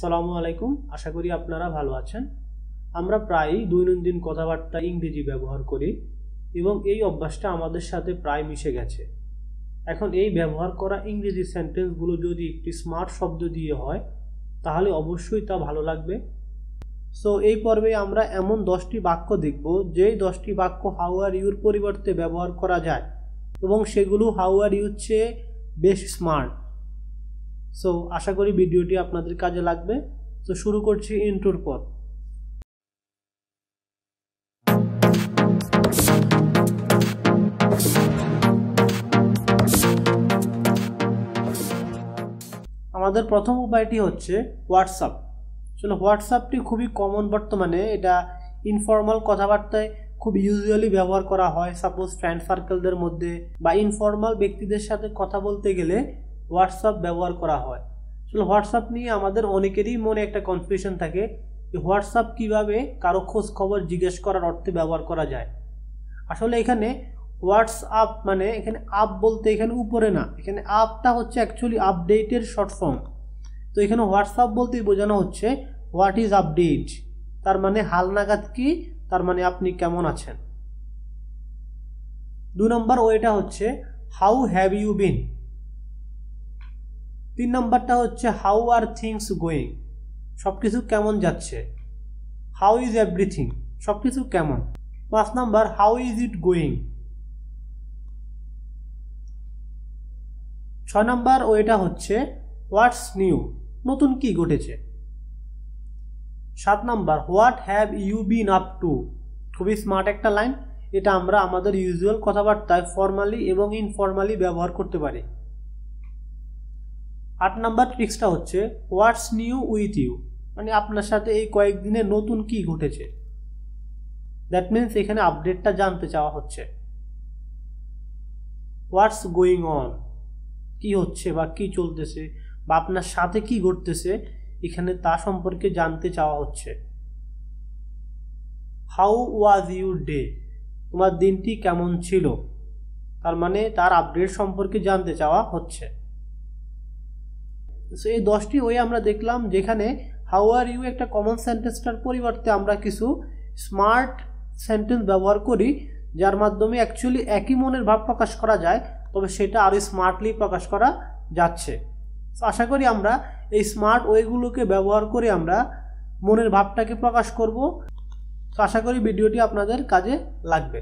সালামু আলাইকুম। আশা করি আপনারা ভালো আছেন। আমরা প্রায়ই দৈনন্দিন কথাবার্তা ইংরেজি ব্যবহার করি এবং এই অভ্যাসটা আমাদের সাথে প্রায় মিশে গেছে। এখন এই ব্যবহার করা ইংরেজি সেন্টেন্সগুলো যদি একটি স্মার্ট শব্দ দিয়ে হয়, তাহলে অবশ্যই তা ভালো লাগবে। সো এই পর্বে আমরা এমন দশটি বাক্য দেখব, যেই দশটি বাক্য হাউ আর ইউর পরিবর্তে ব্যবহার করা যায় এবং সেগুলো হাউ আর ইউর চেয়ে বেশ স্মার্ট সো আশা করি ভিডিওটি আপনাদের কাজে লাগবে। তো শুরু করছি ইন্ট্রোর পর। আমাদের প্রথম উপায়টি হচ্ছে হোয়াটসঅ্যাপ আসলে হোয়াটসঅ্যাপটি খুবই কমন বর্তমানে। এটা ইনফর্মাল কথাবার্তায় খুব ইউজুয়ালি ব্যবহার করা হয়। সাপোজ ফ্রেন্ড সার্কেলদের মধ্যে বা ইনফর্মাল ব্যক্তিদের সাথে কথা বলতে গেলে হোয়াটসঅ্যাপ ব্যবহার করা হয়। আসলে হোয়াটসঅ্যাপ নিয়ে আমাদের অনেকেরই মনে একটা কনফিউশন থাকে যে হোয়াটসঅ্যাপ কীভাবে কারও খোঁজ খবর জিজ্ঞেস করার অর্থে ব্যবহার করা যায়। আসলে এখানে হোয়াটসঅ্যাপ মানে এখানে আপ বলতে এখানে উপরে না, এখানে আপটা হচ্ছে অ্যাকচুয়ালি আপডেটের শর্ট ফর্ম তো এখানে হোয়াটসঅ্যাপ বলতেই বোঝানো হচ্ছে হোয়াট ইজ আপডেট তার মানে হালনাগাদ কি, তার মানে আপনি কেমন আছেন। দু নম্বর ওয়েটা হচ্ছে হাউ হ্যাভ ইউ বিন তিন নম্বরটা হচ্ছে হাউ আর থিংস গোয়িং সব কিছু কেমন যাচ্ছে? হাউ ইজ এভরিথিং সব কিছু কেমন? পাঁচ number how is it going ছয় নাম্বার ওইটা হচ্ছে হোয়াটস নিউ নতুন কি ঘটেছে? সাত number what have you been up to খুবই স্মার্ট একটা লাইন এটা আমরা আমাদের ইউজুয়াল কথাবার্তায় ফর্মালি এবং ইনফর্মালি ব্যবহার করতে পারি। আট নাম্বার ট্রিক্সটা হচ্ছে হোয়াটস নিউ উইথ ইউ মানে আপনার সাথে এই কয়েকদিনে নতুন কি ঘটেছে? দ্যাট মিনস এখানে আপডেটটা জানতে চাওয়া হচ্ছে। হোয়াটস গোয়িং অন কি হচ্ছে বা কি চলতেছে? বা আপনার সাথে কি ঘটতেছে? এখানে তা সম্পর্কে জানতে চাওয়া হচ্ছে। হাউ ওয়াজ ইউর ডে তোমার দিনটি কেমন ছিল? তার মানে তার আপডেট সম্পর্কে জানতে চাওয়া হচ্ছে। সো এই দশটি ওয়ে আমরা দেখলাম যেখানে হাউ আর ইউ একটা কমন সেন্টেন্সটার পরিবর্তে আমরা কিছু স্মার্ট সেন্টেন্স ব্যবহার করি, যার মাধ্যমে অ্যাকচুয়ালি একই মনের ভাব প্রকাশ করা যায়, তবে সেটা আরও স্মার্টলি প্রকাশ করা যাচ্ছে। আশা করি আমরা এই স্মার্ট ওয়েগুলোকে ব্যবহার করে আমরা মনের ভাবটাকে প্রকাশ করব। আশা করি ভিডিওটি আপনাদের কাজে লাগবে।